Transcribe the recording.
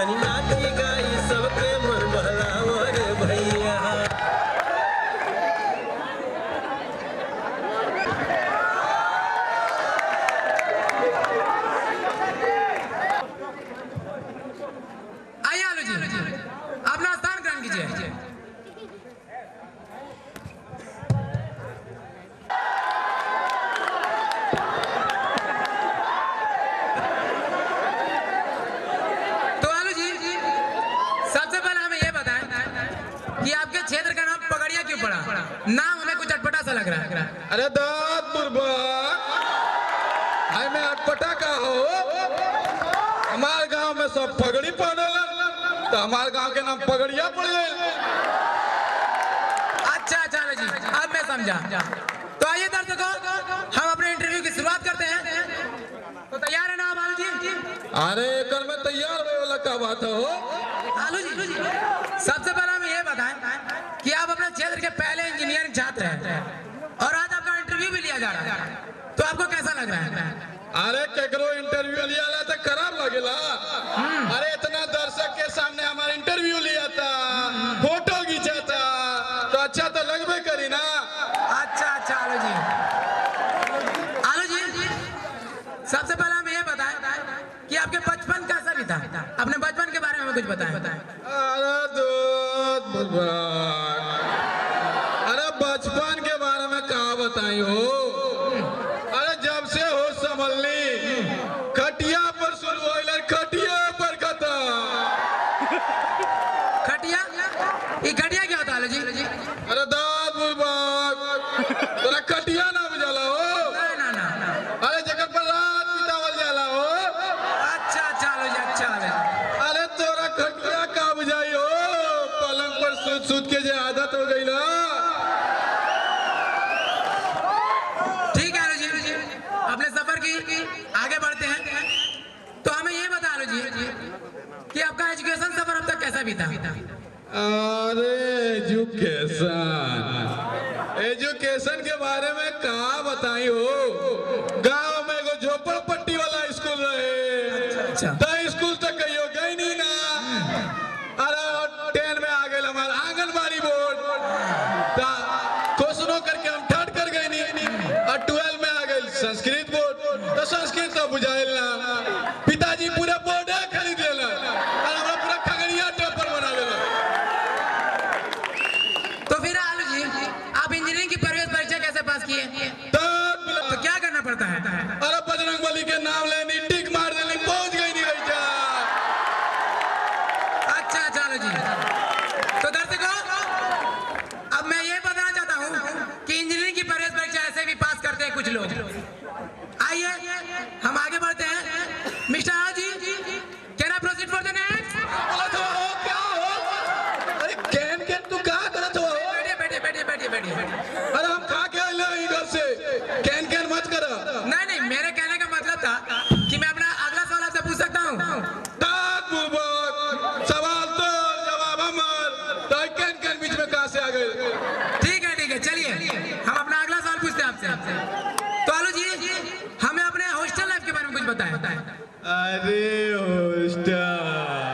Pastrani. नाम हमें कुछ अटपटा सा लग रहा है। अरे दाद बुरबा। हाय मैं अटपटा का हो। हमारे गाँव में सब पगड़ी पहनेला तो हमारे गाँव के नाम पगड़िया पड़ गए अच्छा अच्छा जी अब मैं समझा। तो आइए दर्शकों हम अपने इंटरव्यू की शुरुआत करते हैं। तो तैयार है ना आलू जी? अरे कल मैं तैयार हुए वाला का बात हो आलू जी सबसे पहले हमें ये बताएँ कि आप अपने क्षेत्र के पहले इंजीनियरिंग छात्र हैं और आज आपका इंटरव्यू भी लिया जा रहा है। तो आपको कैसा लग रहा है? अरे केकरो इंटरव्यू लिया ला तो खराब लगेला। अरे इतना दर्शक के सामने हमारा इंटरव्यू लिया था। फ़ोटो खींचा था। तो अच्छा तो लगबे करी ना। अच्छा अच्छा आलू जी। आलू जी सबसे पहले हमें ये बताएँ कि आपके बचपन कैसा भी था अपने बचपन के बारे में कुछ बताएँ। अरे दूध बुरबा अरे बचपन के बारे में कहा बताई हो अरे जब से हो संभलनी खटिया पर शुरू हो खटिया पर खत्म खटिया ये खटिया क्या होता है आलू जी अरे दाद बुरबा तोरा खटिया ना बुझाला हो। ना ना ना ना। अरे जगह पर रात बितावल जाला हो। अच्छा आलू जी अच्छा अरे तोरा खटिया का बुझाई हो। पलंग पर सूत सूत के जे आदत हो गई ना। ठीक है आलू जी। अपने सफ़र की आगे बढ़ते हैं। तो हमें ये बता आलू जी कि आपका एजुकेशन सफ़र अब तक कैसा बीता? अरे एजुकेशन। एजुकेशन के बारे में कहा बताई हो? गाँव में एगो झोपड़पट्टी वाला स्कूल रहे। अच्छा तो स्कूल तक कहियो गई नहीं ना। अरे टेन में आ गए हमारा आंगनबाड़ी बोर्ड। क्वेश्चनों करके हम थर्ड कर गए नहीं और ट्वेल्व में आ गए संस्कृत बोर्ड। तो संस्कृत तो बुझाइल किए। तो, क्या करना पड़ता है? अरे बजरंग बली के नाम लेनी टिक मार देने पहुँच गई नहीं अच्छा चलो जी। तो दर्शकों ठीक है ठीक है, चलिए। हम अपना अगला सवाल पूछते हैं आपसे। तो आलू जी, हमें अपने हॉस्टल लाइफ के बारे में कुछ बताएँ। अरे हॉस्टल